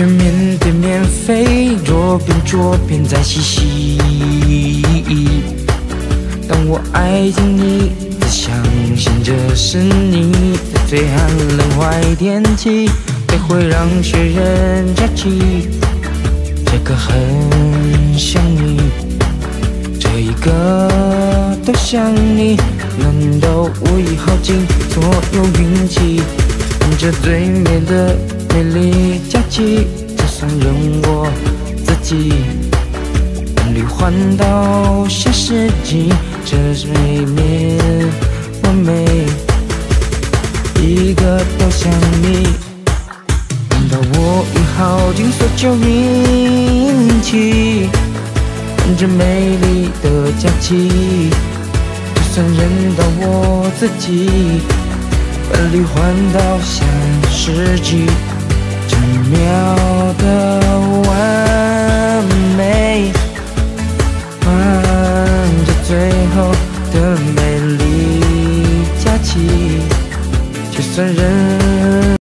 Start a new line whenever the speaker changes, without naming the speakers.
去面对面飞，左边左边在嬉戏。当我爱上你，只相信这是你，在最寒冷坏天气，也会让雪人假期。这个很想你，这一个都想你，难道我已耗尽所有运气？这最美的美丽假期，就算任我自己奔旅环岛下世纪，这是美面完美，一个都想你。难道我已耗尽所有运气？这美丽的假期，就算认到我自己，奔旅环岛下世纪，秒的完美，换着最后的美丽假期，就算人。